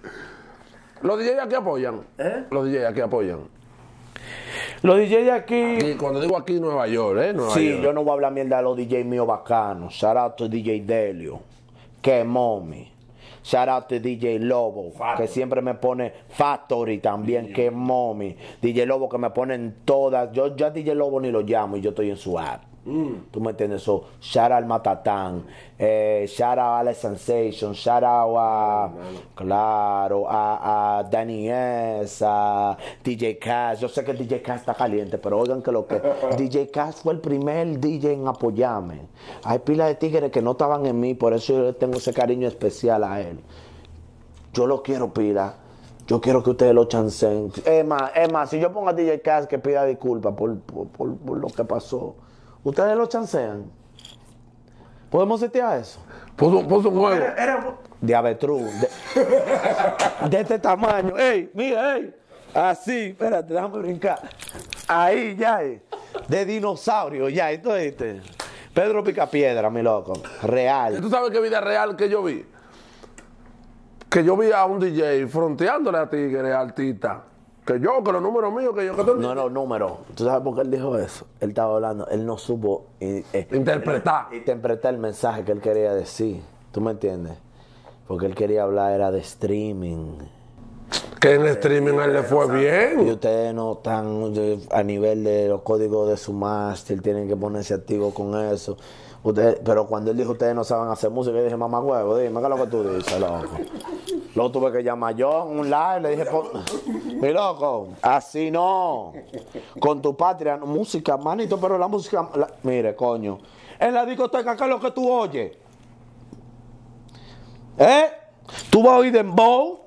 Los DJ aquí apoyan. Los DJ aquí apoyan. Los DJ aquí. Y cuando digo aquí, Nueva York, ¿eh? Nueva Sí, York. yo no voy a hablar mierda de los DJ míos bacanos. Shout out to DJ Delio, que mommy. Shout out to DJ Lobo, que siempre me pone Factory también, que mommy. DJ Lobo que me pone en todas. Yo ya DJ Lobo ni lo llamo y yo estoy en su app. ¿Tú me entiendes? So, shout out al Matatán, eh, shout out a Alex Sensation, shout out a, claro, a, a Danny S, a DJ Cash. Yo sé que el DJ Cash está caliente, pero oigan que lo que [LAUGHS] DJ Cash fue el primer DJ en apoyarme. Hay pila de tigres que no estaban en mí, por eso yo tengo ese cariño especial a él. Yo lo quiero pila. Yo quiero que ustedes lo chancen. Es más, es más, si yo pongo a DJ Cash que pida disculpas por, por, por- por lo que pasó, ustedes lo chancean. ¿Podemos setear eso? Puso, puso un juego. De avetruz. De, de este tamaño. ¡Ey! Mira, ey. Así, espérate, déjame brincar. Ahí, ya. eh. De dinosaurio, ya. Entonces, este. Pedro Picapiedra, mi loco. Real. ¿Tú sabes qué vida real que yo vi? Que yo vi a un DJ fronteándole a tigres, artista. Que yo, que los números míos, que yo, que tú No, no, número. ¿Tú sabes por qué él dijo eso? Él estaba hablando, él no supo eh, eh, Interpretar. interpretar el mensaje que él quería decir. ¿Tú me entiendes? Porque él quería hablar era de streaming. Que en el streaming a él le fue Y bien. ustedes no están a nivel de los códigos de su máster, tienen que ponerse activos con eso. Ustedes- pero cuando él dijo ustedes no saben hacer música, yo dije, mamá huevo, dime, ¿qué es lo que tú dices, loco? Luego tuve que llamar yo en un live, le dije, "Pon- mi loco, así no. Con tu patria, música, manito, pero la música, la- mire, coño. En la discoteca, ¿qué es lo que tú oyes? ¿Eh? Tú vas a oír dembow,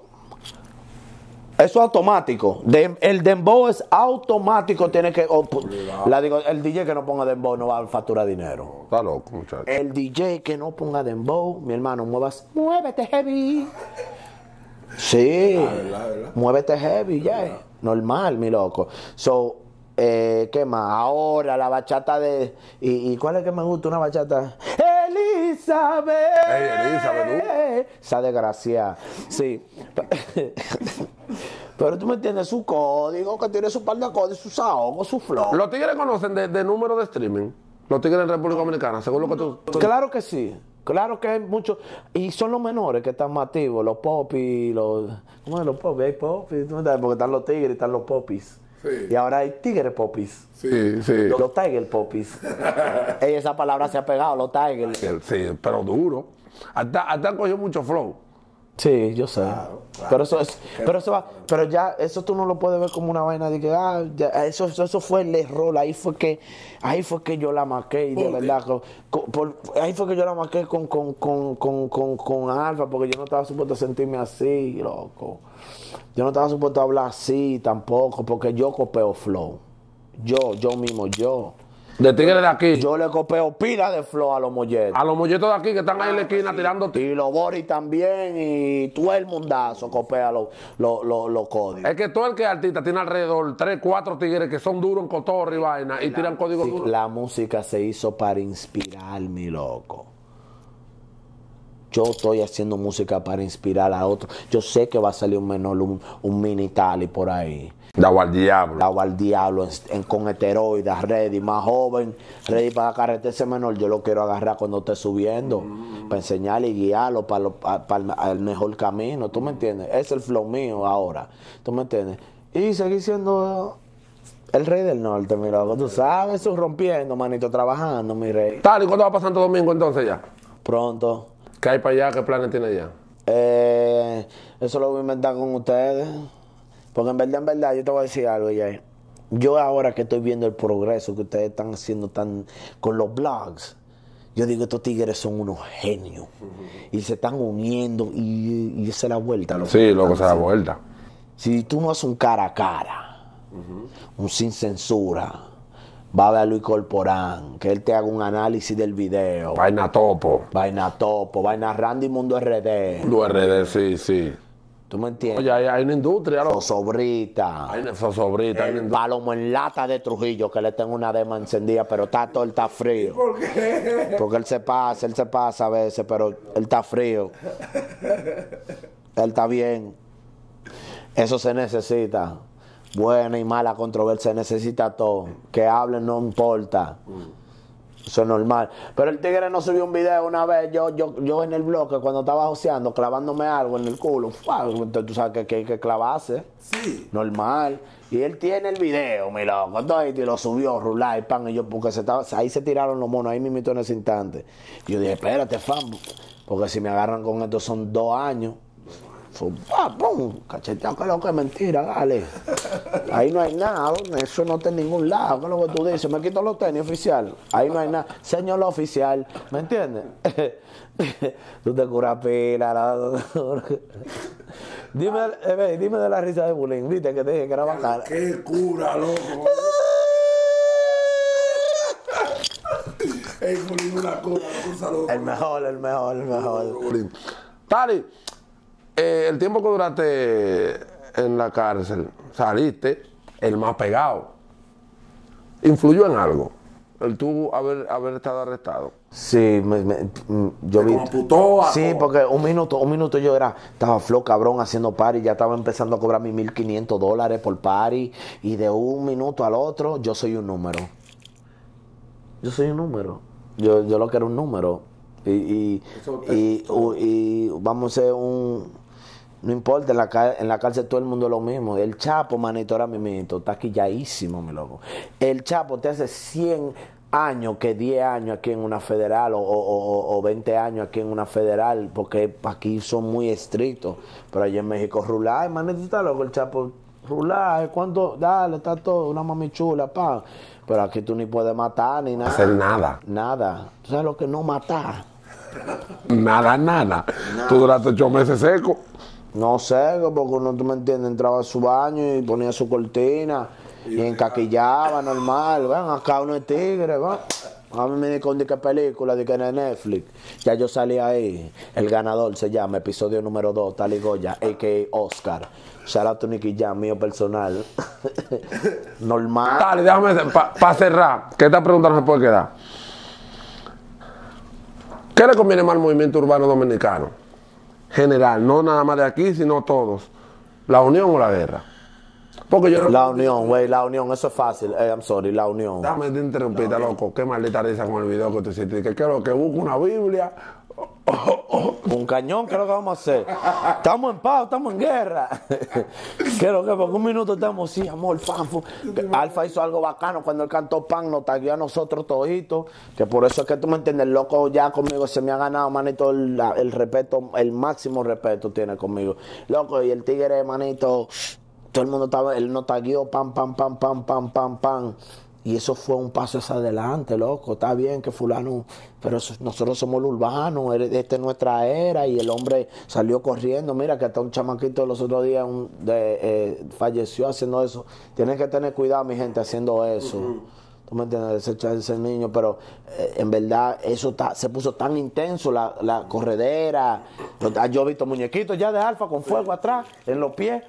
eso es automático. El dembow es automático. Tiene que. o pu- la digo, el DJ que no ponga dembow no va a facturar dinero. Está loco, muchacho. El DJ que no ponga dembow, mi hermano, muevas. Muévete heavy. Sí. Muévete heavy, ya. Normal, mi loco. So, eh, ¿qué más? Ahora la bachata de. ¿Y, y cuál es que me gusta? Una bachata. Elizabeth. Ey, Elizabeth, Esa desgracia. Sí. [LAUGHS] Pero tú me entiendes, su código, que tiene su par de códigos, sus ahogos, su flow. Los tigres conocen de, de número de streaming. Los tigres en República Dominicana, según lo que tú. tú- Claro que sí. Claro que hay muchos. Y son los menores que están más activos, los popis, los. ¿Cómo es los popis? Hay popis, porque están los tigres y están los popis. Sí. Y ahora hay tigres popis. Sí, sí. Los tiger popis. [LAUGHS] Esa palabra se ha pegado, los tiger. Sí, pero duro. Hasta, hasta han cogido mucho flow. Sí, yo sé. Pero eso es, pero eso va, pero ya eso tú no lo puedes ver como una vaina de que ah, ya, eso, eso, eso fue el error, ahí fue que, ahí fue que yo la maqué y de verdad, con- con- por- ahí fue que yo la maqué con, con, con, con, con, con Alfa, porque yo no estaba supuesto a sentirme así, loco. Yo no estaba supuesto a hablar así tampoco, porque yo copeo flow. Yo, yo mismo, yo. De tigres de aquí. Yo le copeo pila de flow a los molletes. A los molletos de aquí que están ahí en la esquina tirando tiros. Y los Boris también, y todo el mundazo copia los los- los- los códigos. Es que todo el que es artista tiene alrededor 3, 4 tigres que son duros en cotorra y vaina y tiran códigos duros. la música se hizo para inspirar, mi loco. Yo estoy haciendo música para inspirar a otros. Yo sé que va a salir un menor, un, un mini tali por ahí. Dado al diablo. Agua al diablo en- en- con esteroides, ready, más joven, ready para carretera ese menor. Yo lo quiero agarrar cuando esté subiendo, para enseñarle y guiarlo para, lo- pa- para el, mejor camino. ¿Tú me entiendes? Es el flow mío ahora. ¿Tú me entiendes? Y seguir siendo el rey del norte, mi loco. Tú sabes, eso rompiendo, manito, trabajando, mi rey. Tal, ¿y cuándo va a pasar Santo Domingo entonces ya? Pronto. ¿Qué hay para allá? ¿Qué planes tiene allá? Eh, eso lo voy a inventar con ustedes. Porque en verdad, en verdad, yo te voy a decir algo ya. Yo ahora que estoy viendo el progreso que ustedes están haciendo tan, con los blogs, Yo digo, estos tigres son unos genios. Y se están uniendo y, y esa es la vuelta. Sí, loco, se da vuelta. Si tú no haces un cara a cara, un sin censura, va a ver a Luis Corporán, que él te haga un análisis del video. Vaina topo. Vaina Topo, Vaina Randy Mundo RD. URD, sí, sí. ¿Tú me entiendes? Oye, hay, hay una industria. Sobrita. Hay una sobrita, hay una El industria. palomo en lata de Trujillo, que le tengo una dema encendida, pero está todo, él está frío. ¿Por qué? Porque él se pasa, él se pasa a veces, pero él está frío. Él está bien. Eso se necesita. Buena y mala controversia, se necesita todo. Que hablen no importa. Eso es normal. Pero el tigre no subió un video una vez, yo, yo, yo en el bloque, cuando estaba joseando, clavándome algo en el culo. Entonces, tú sabes que, que hay que clavarse. Sí. Normal. Y él tiene el video, mi loco. Entonces, y lo subió, rular, pan. Y yo, porque se estaba, ahí se tiraron los monos, ahí mismo en ese instante. Y yo dije, espérate, fam. Porque si me agarran con esto son dos años. ¡Pum! Cacheteado, que lo que es mentira, dale. Ahí no hay nada, eso no está en ningún lado. ¿Qué es lo que tú dices? Me quito los tenis oficial. Ahí no hay nada. Señor oficial, ¿me entiendes? [LAUGHS] tú te curas pila. ¿no? dime, eh, dime de la risa de Bulín, viste que te dije que era bacana. Qué cura, loco. [LAUGHS] Ey, Bulín, una cura, un saludo. El mejor, el mejor, el mejor. Bulín. Eh, el tiempo que duraste en la cárcel, saliste el más pegado. ¿Influyó en algo? El tú haber, haber estado arrestado. Sí, me- me- mm, yo vi. computó a Sí, todo. porque un minuto, un minuto yo era, estaba flow cabrón haciendo party, ya estaba empezando a cobrar mis 1500 dólares por party, y de un minuto al otro, yo soy un número. Yo soy un número. Yo, yo lo que era un número. Y, y, y, y vamos a ser un. No importa, en la, ca- en la cárcel todo el mundo es lo mismo. El Chapo, manito, ahora mismo, está quilladísimo, mi loco. El Chapo te hace 100 años que 10 años aquí en una federal o, o- o- o 20 años aquí en una federal, porque aquí son muy estrictos. Pero allá en México, rular, manito, está loco el Chapo. Rular, ¿cuánto? Dale, está todo, una mami chula, pa. Pero aquí tú ni puedes matar ni nada. Hacer nada. Nada. ¿Tú sabes lo que no matar? Nada, nada. Tú duraste ocho meses seco. No sé, porque uno, tú me entiendes, entraba a su baño y ponía su cortina y encaquillaba normal. Ven, acá uno es tigre, va. A mí me dijo de qué película, de que en Netflix. Ya yo salí ahí. El ganador se llama episodio número 2, Tali Goya, a.k.a. Oscar. Shout out to Nicky Jam, mío personal. [LAUGHS] normal. Dale, déjame, para cerrar, que esta pregunta no se puede quedar. ¿Qué le conviene más al movimiento urbano dominicano? General, no nada más de aquí, sino todos. ¿La unión o la guerra? Porque yo... La unión, güey, la unión, eso es fácil. Eh, I'm sorry, la unión. Déjame de interrumpirte, loco. Qué maldita risa con el video que te hiciste. Que quiero que busque una Biblia. [LAUGHS] Un cañón, ¿qué es lo que vamos a hacer? Estamos en paz, estamos en guerra. [LAUGHS] ¿Qué es lo que? Porque un minuto estamos, sí, amor, Alfa hizo algo bacano cuando él cantó pan, nos taguió a nosotros toditos. Que por eso es que tú me entiendes, el loco ya conmigo se me ha ganado, manito, el, el respeto, el máximo respeto tiene conmigo. Loco, y el tigre, manito, todo el mundo estaba, él nos taguió, pam, pam, pam, pam, pam, pam, pam. Y eso fue un paso hacia adelante, loco. Está bien que fulano, pero nosotros somos los urbanos, esta es nuestra era y el hombre salió corriendo. Mira que hasta un chamaquito los otros días un- de- eh, falleció haciendo eso. Tienen que tener cuidado, mi gente, haciendo eso. ¿Tú me entiendes? Desechar ese niño, pero eh, en verdad eso ta- se puso tan intenso, la, la corredera. Yo, ah, yo he visto muñequitos ya de alfa con fuego atrás, en los pies.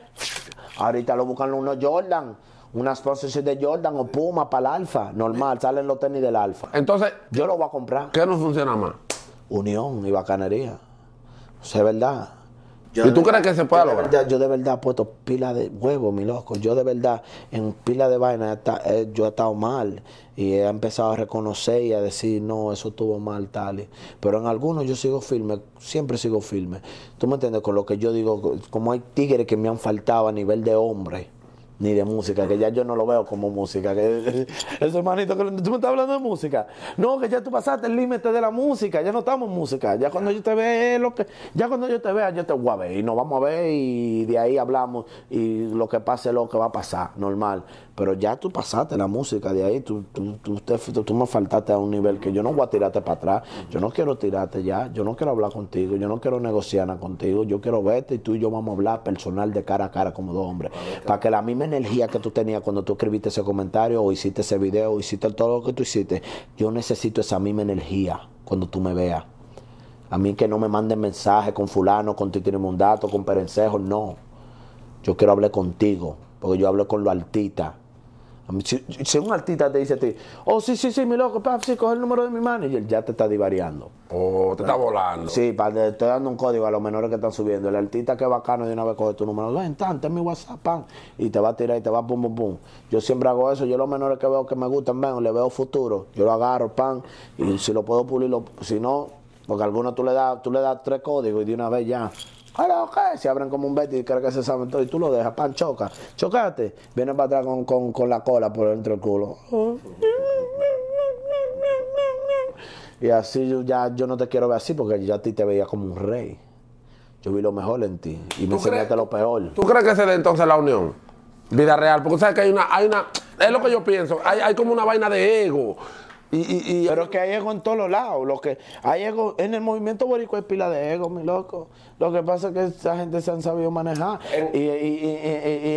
Ahorita lo buscan unos Jordan, unas sponsorship de Jordan o Puma para el alfa. Normal, salen los tenis del alfa. Entonces, Yo lo voy a comprar. ¿qué no funciona más? Unión y bacanería. Es verdad. ¿Y tú crees que se puede Yo de lograr? verdad- yo de verdad he puesto pila de huevo, mi loco. Yo de verdad, en pila de vaina, eh, yo he estado mal. Y he empezado a reconocer y a decir, no, eso estuvo mal, tal. y- Pero en algunos yo sigo firme, siempre sigo firme. ¿Tú me entiendes? Con lo que yo digo, como hay tigres que me han faltado a nivel de hombre. Ni de música, que ya yo no lo veo como música. Que, [LAUGHS] ese hermanito, que tú me estás hablando de música. No, que ya tú pasaste el límite de la música, ya no estamos en música. Ya cuando yo te vea, lo que, ya cuando yo te vea, yo te voy a ver. Y nos vamos a ver y de ahí hablamos y lo que pase, lo que va a pasar, normal. Pero ya tú pasaste la música de ahí, tú, tú, tú, te- tú me faltaste a un nivel que yo no voy a tirarte para atrás, yo no quiero tirarte ya, yo no quiero hablar contigo, yo no quiero negociar nada contigo, yo quiero verte y tú y yo vamos a hablar personal de cara a cara como dos hombres. Para que la misma energía que tú tenías cuando tú escribiste ese comentario o hiciste ese video o hiciste todo lo que tú hiciste, yo necesito esa misma energía cuando tú me veas. A mí que no me manden mensajes con fulano, con Titino Mundato, con Perencejo, no. Yo quiero hablar contigo, porque yo hablo con los artistas. Mí, Si, si un artista te dice a ti, oh, sí, sí, sí, mi loco, pa, sí, coge el número de mi manager, ya te está divariando. O te está volando. Sí, para, te estoy dando un código a los menores que están subiendo. El artista que bacano de una vez coge tu número, ven, tan, ten mi WhatsApp, pan, y te va a tirar y te va pum, pum, pum. Yo siempre hago eso. Yo los menores que veo que me gustan, ven, le veo futuro. Yo lo agarro, pan, y si lo puedo pulir, lo- si no, porque a algunos tú le das, tú le das tres códigos y de una vez ya. Hola, ok, se abren como un Betty y creen que se saben todo y tú lo dejas, pan, choca, chocate, viene para atrás con, con, con la cola por dentro del culo. Y así yo ya yo no te quiero ver así porque yo a ti te veía como un rey. Yo vi lo mejor en ti y me enseñaste lo peor. ¿Tú crees que se dé entonces la unión? Vida real, porque sabes que hay una, hay una, es lo que yo pienso, hay, hay como una vaina de ego. Y, y, y- Pero es que hay ego en todos los lados. Lo que hay ego en el movimiento boricua hay pila de ego, mi loco. Lo que pasa es que esa gente se han sabido manejar. En- y,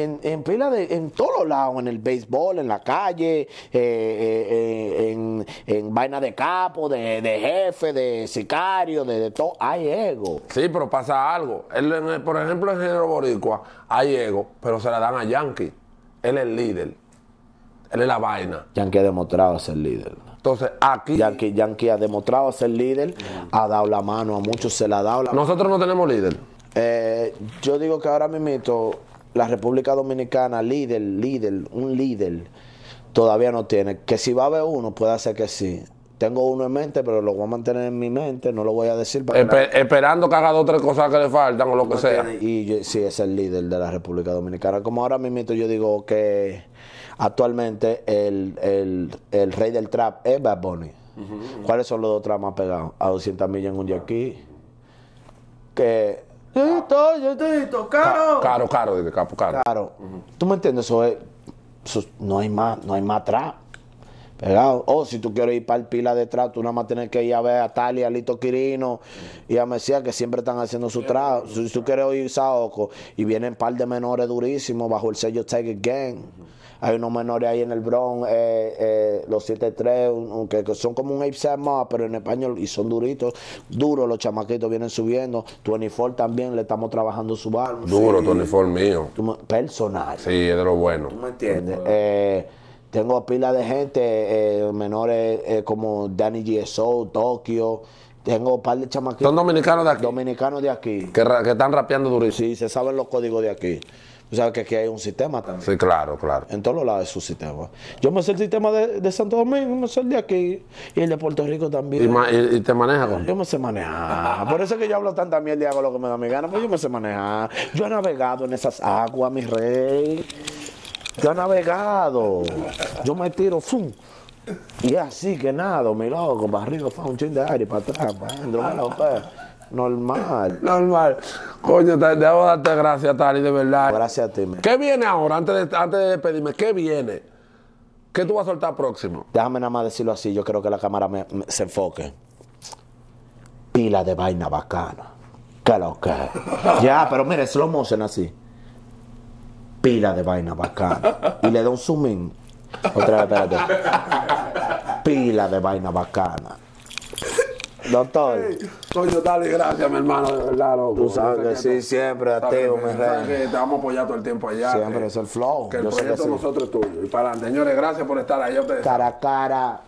en, en pila de, en todos los lados, en el béisbol, en la calle, eh, eh, en, en vaina de capo, de, de jefe, de sicario, de, de todo, hay ego. sí, pero pasa algo. El- por ejemplo, en el género boricua hay ego, pero se la dan a Yankee. Él es el líder. Él es la vaina. Yankee ha demostrado ser líder. Entonces, aquí Yankee, Yankee ha demostrado ser líder, ha dado la mano a muchos, se la ha dado la nosotros no tenemos líder. Eh, yo digo que ahora mismo la República Dominicana, líder, líder, un líder, todavía no tiene. Que si va a haber uno, puede ser que sí. Tengo uno en mente, pero lo voy a mantener en mi mente, no lo voy a decir para que Espe- esperando que haga dos o tres cosas que le faltan o lo que sea. Y yo- sí, es el líder de la República Dominicana. Como ahora mismo yo digo que actualmente el, el- el rey del trap es Bad Bunny. ¿Cuáles son los dos trap más pegados? A 200 millas en un yaquí. Que... Esto, yo estoy Ca- Caro, caro, dice capo, caro. Claro. ¿Tú me entiendes? Eso es, eso- no hay más, no hay más trap. Pegado. O si tú quieres ir para el pila de trap, tú nada más tienes que ir a ver a Talia, a Lito Quirino y a Mesías que siempre están haciendo su trap. Si tú quieres oír Saoco y vienen un par de menores durísimos bajo el sello Tiger Gang. Hay unos menores ahí en el Bronx, eh, eh, los 7-3, un- un- que, que son como un Ape más, pero en español y son duritos. Duros, los chamaquitos vienen subiendo. 24 también le estamos trabajando su álbum. Duro, Sí. tu uniforme mío. Tú me- personal. Sí, es de lo bueno. ¿Tú me entiendes? Eh, tengo pila de gente, eh, menores eh, como Danny GSO, Tokio. Tengo un par de Son chamaquitos dominicanos de aquí, dominicanos de aquí. que están rapeando durísimo. Sí, se saben los códigos de aquí. Tú sabes que aquí hay un sistema también. Sí, claro, claro. En todos los lados es su sistema. Yo me sé el sistema de, de Santo Domingo, me sé el de aquí. Y el de Puerto Rico Y, también. ma- y- y te maneja con. Yo me sé manejar. Por eso es que yo hablo tanta mierda y hago lo que me da mi gana. Pues yo me sé manejar. Yo he navegado en esas aguas, mi rey. Yo he navegado. Yo me tiro, ¡fum! Y es así que nada, mi loco, para arriba, fa, un chin de aire, para atrás, para adentro, pues, normal. Normal. Coño, te, debo darte gracias, Tali, de verdad. Gracias a ti. ¿Qué viene ahora, antes de, antes de despedirme? ¿Qué viene? ¿Qué tú vas a soltar próximo? Déjame nada más decirlo así, yo creo que la cámara me- me- se enfoque. Pila de vaina bacana. Que lo que. [LAUGHS] Ya, pero mire, slow motion así. Pila de vaina bacana. Y le da un zoom in. Otra vez, espérate. [LAUGHS] Pila de vaina bacana. Doctor, Coño, Tali, gracias, mi hermano, de verdad, loco. tú sabes que sí, siempre ateo, mi sabes rey. que te vamos a apoyar todo el tiempo allá. Siempre es el flow. Que el Yo proyecto de sí. nosotros es tuyo. Y para adelante. Señores, gracias por estar ahí. Cara a cara,